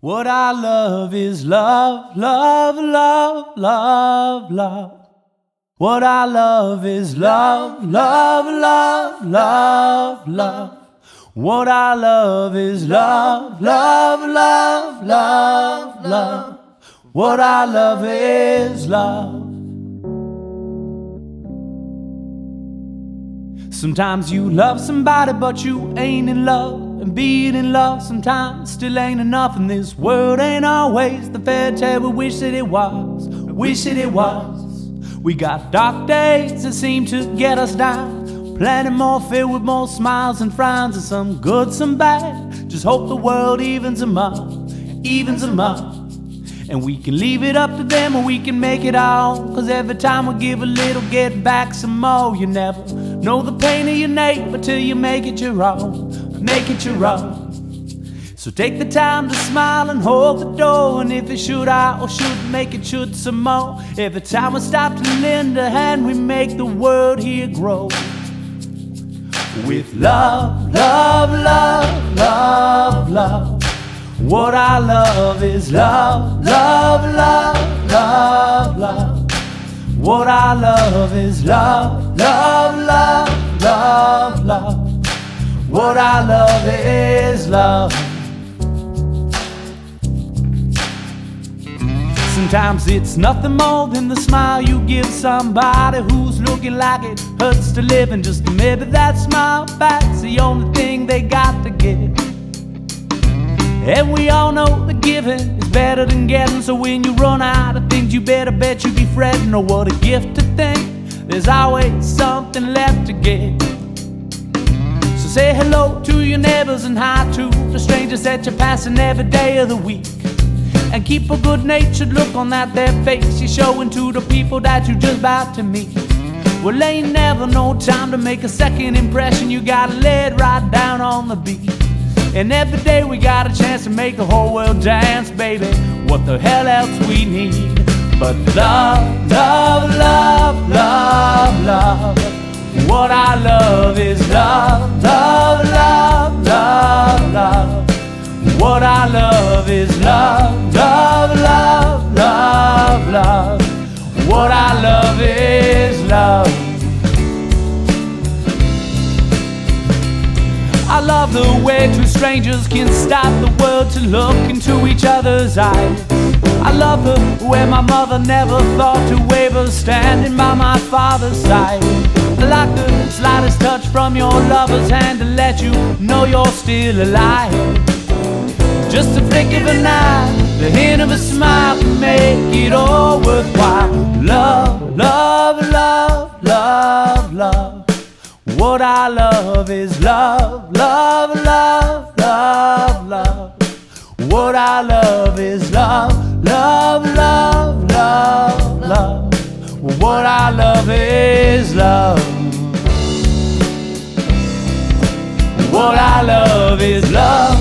What I love is love, love, love, love, love. What I love is love, love, love, love, love. What I love is love, love, love, love, love. What I love is love. Sometimes you love somebody, but you ain't in love. And being in love sometimes still ain't enough. And this world ain't always the fair tale we wish that it was. Wish that it was. We got dark days that seem to get us down. Plenty more filled with more smiles and frowns, and some good, some bad. Just hope the world evens them up, evens them up. And we can leave it up to them or we can make it our. Cause every time we give a little, get back some more. You never know the pain of your neighbor till you make it your own. Make it your own. So take the time to smile and hold the door. And if it should, I or should make it should some more. Every time we stop to lend a hand, we make the world here grow. With love, love, love, love, love. What I love is love, love, love, love, love. What I love is love, love, love is love. Sometimes it's nothing more than the smile you give somebody who's looking like it hurts to live, and just maybe that smile back's the only thing they got to give. And we all know that giving is better than getting. So when you run out of things, you better bet you be fretting. Oh, what a gift to think there's always something left to give. Say hello to your neighbors and hi to the strangers that you're passing every day of the week. And keep a good natured look on that their face you're showing to the people that you just about to meet. Well, ain't never no time to make a second impression. You gotta lay it right down on the beat. And every day we got a chance to make the whole world dance, baby. What the hell else we need? But love, love, love, love, love. What I love is love, love, love, love, love. What I love is love, love, love, love, love. What I love is love. I love the way two strangers can stop the world to look into each other's eyes. I love the way my mother never thought to waver standing by my father's side. Like the slightest touch from your lover's hand to let you know you're still alive. Just a flick of an eye, the hint of a smile can make it all worthwhile. Love, love, love, love, love. What I love is love, love, love, love, love. What I love is love, love, love, love, love. What I love is love is love,